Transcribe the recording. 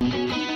Música